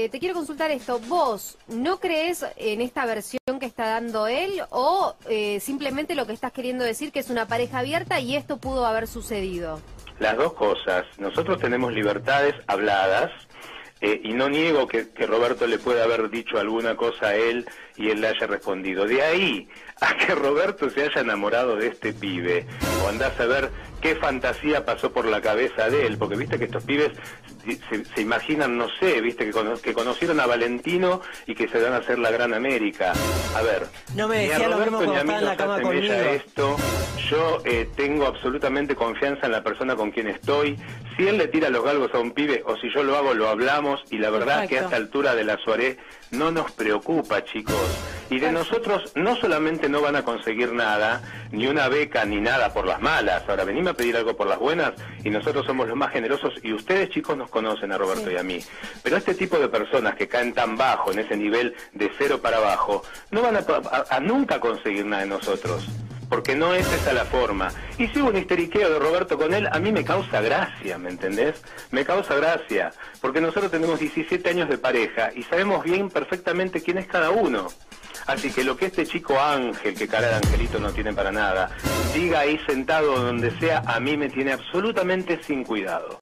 Eh, te quiero consultar esto. ¿Vos no crees en esta versión que está dando él o eh, simplemente lo que estás queriendo decir que es una pareja abierta y esto pudo haber sucedido? Las dos cosas. Nosotros tenemos libertades habladas eh, y no niego que, que, Roberto le pueda haber dicho alguna cosa a él y él le haya respondido. De ahí a que Roberto se haya enamorado de este pibe, o andás a ver qué fantasía pasó por la cabeza de él, porque viste que estos pibes se, imaginan, no sé, viste que, que, conocieron a Valentino y que se van a hacer la gran América. A ver, no me decía lo mismo cuando en la cama conmigo. esto, yo eh, tengo absolutamente confianza en la persona con quien estoy. Si él le tira los galgos a un pibe o si yo lo hago, lo hablamos y la verdad que a esta altura de la soirée no nos preocupa, chicos. Y de nosotros no solamente no van a conseguir nada, ni una beca, ni nada por las malas. Ahora, venime a pedir algo por las buenas y nosotros somos los más generosos y ustedes, chicos, nos conocen a Roberto y a mí. Pero este tipo de personas que caen tan bajo, en ese nivel de cero para abajo, no van a, a nunca conseguir nada de nosotros porque no es esa la forma. Y si hubo un histeriqueo de Roberto con él, a mí me causa gracia, ¿me entendés? Me causa gracia, porque nosotros tenemos 17 años de pareja y sabemos bien perfectamente quién es cada uno. Así que lo que este chico Ángel, que cara de angelito no tiene para nada, diga ahí sentado donde sea, a mí me tiene absolutamente sin cuidado.